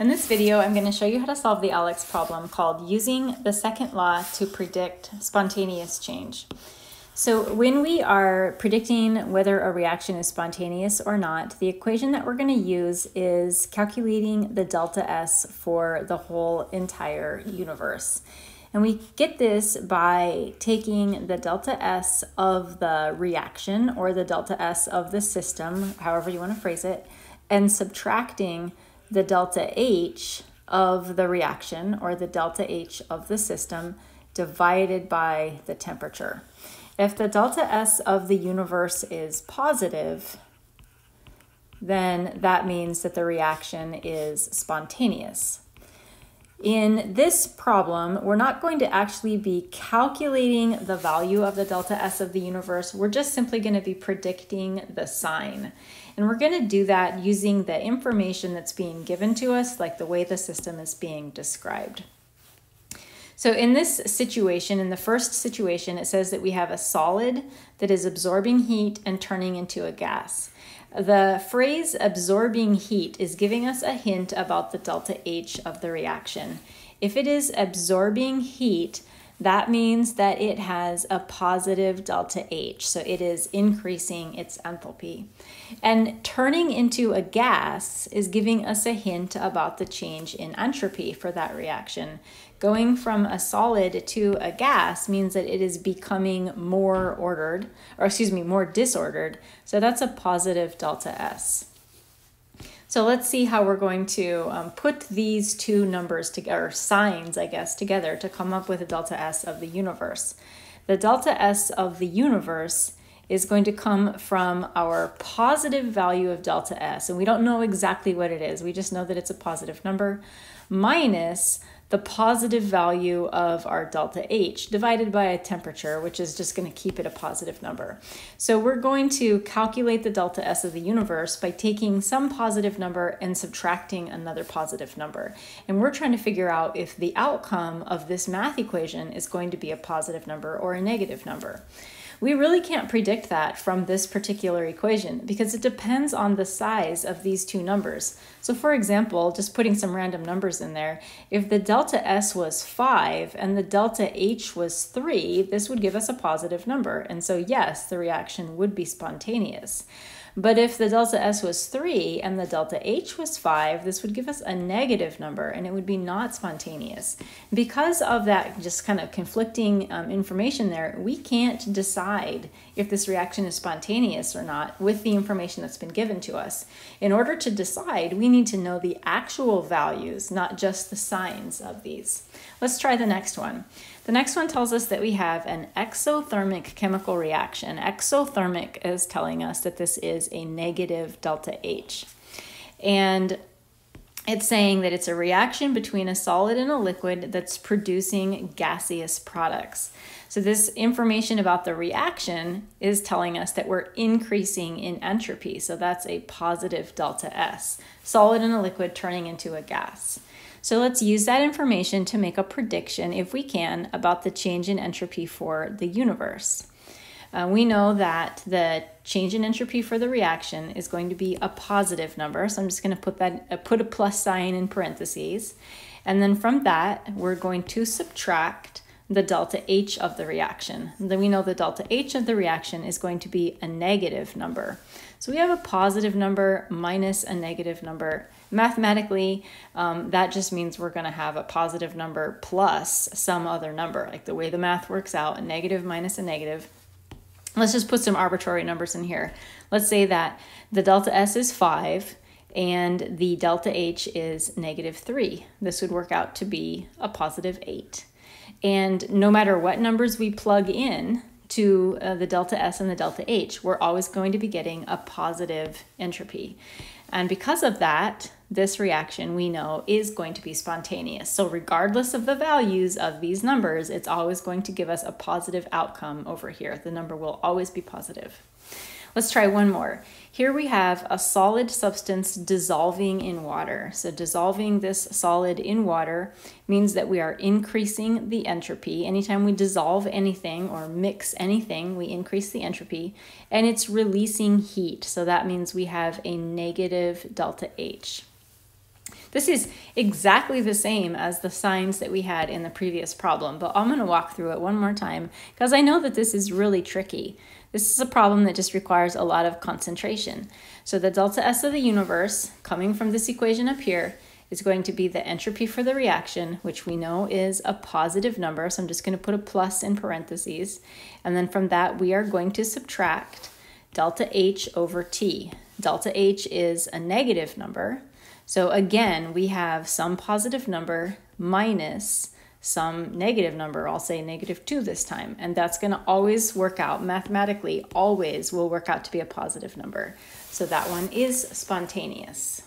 In this video, I'm going to show you how to solve the ALEKS problem called Using the Second Law to Predict Spontaneous Change. So when we are predicting whether a reaction is spontaneous or not, the equation that we're going to use is calculating the delta S for the whole entire universe. And we get this by taking the delta S of the reaction or the delta S of the system, however you want to phrase it, and subtracting the delta H of the reaction or the delta H of the system divided by the temperature. If the delta S of the universe is positive, then that means that the reaction is spontaneous. In this problem, we're not going to actually be calculating the value of the delta S of the universe. We're just simply going to be predicting the sign. And we're going to do that using the information that's being given to us, like the way the system is being described. So in this situation, in the first situation, it says that we have a solid that is absorbing heat and turning into a gas. The phrase absorbing heat is giving us a hint about the delta H of the reaction. If it is absorbing heat, that means that it has a positive delta H, so it is increasing its enthalpy. And turning into a gas is giving us a hint about the change in entropy for that reaction. Going from a solid to a gas means that it is becoming more ordered, or excuse me, more disordered. So that's a positive delta S. So let's see how we're going to um, put these two numbers together, signs, I guess, together to come up with a delta S of the universe. The delta S of the universe is going to come from our positive value of delta S, and we don't know exactly what it is. We just know that it's a positive number, minus the positive value of our delta H divided by a temperature, which is just going to keep it a positive number. So we're going to calculate the delta S of the universe by taking some positive number and subtracting another positive number. And we're trying to figure out if the outcome of this math equation is going to be a positive number or a negative number. We really can't predict that from this particular equation because it depends on the size of these two numbers. So for example, just putting some random numbers in there, if the delta S was 5 and the delta H was 3, this would give us a positive number. And so yes, the reaction would be spontaneous. But if the delta S was 3 and the delta H was 5, this would give us a negative number and it would be not spontaneous. Because of that just kind of conflicting um, information there, we can't decide if this reaction is spontaneous or not with the information that's been given to us. In order to decide, we need to know the actual values, not just the signs of these. Let's try the next one. The next one tells us that we have an exothermic chemical reaction. Exothermic is telling us that this is a negative delta H. And it's saying that it's a reaction between a solid and a liquid that's producing gaseous products. So, this information about the reaction is telling us that we're increasing in entropy. So, that's a positive delta S. Solid and a liquid turning into a gas. So let's use that information to make a prediction, if we can, about the change in entropy for the universe. Uh, we know that the change in entropy for the reaction is going to be a positive number. So I'm just going to put that uh, put a plus sign in parentheses. And then from that, we're going to subtract the delta H of the reaction. And then we know the delta H of the reaction is going to be a negative number. So we have a positive number minus a negative number Mathematically, um, that just means we're going to have a positive number plus some other number, like the way the math works out, a negative minus a negative. Let's just put some arbitrary numbers in here. Let's say that the delta S is 5 and the delta H is negative 3. This would work out to be a positive 8. And no matter what numbers we plug in to uh, the delta S and the delta H, we're always going to be getting a positive entropy. And because of that, this reaction we know is going to be spontaneous. So regardless of the values of these numbers, it's always going to give us a positive outcome over here. The number will always be positive. Let's try one more. Here we have a solid substance dissolving in water. So dissolving this solid in water means that we are increasing the entropy. Anytime we dissolve anything or mix anything, we increase the entropy and it's releasing heat. So that means we have a negative delta H. This is exactly the same as the signs that we had in the previous problem, but I'm going to walk through it one more time because I know that this is really tricky. This is a problem that just requires a lot of concentration. So the delta S of the universe, coming from this equation up here, is going to be the entropy for the reaction, which we know is a positive number. So I'm just going to put a plus in parentheses. And then from that, we are going to subtract delta H over T. Delta H is a negative number. So again, we have some positive number minus some negative number. I'll say negative 2 this time. And that's going to always work out mathematically, always will work out to be a positive number. So that one is spontaneous.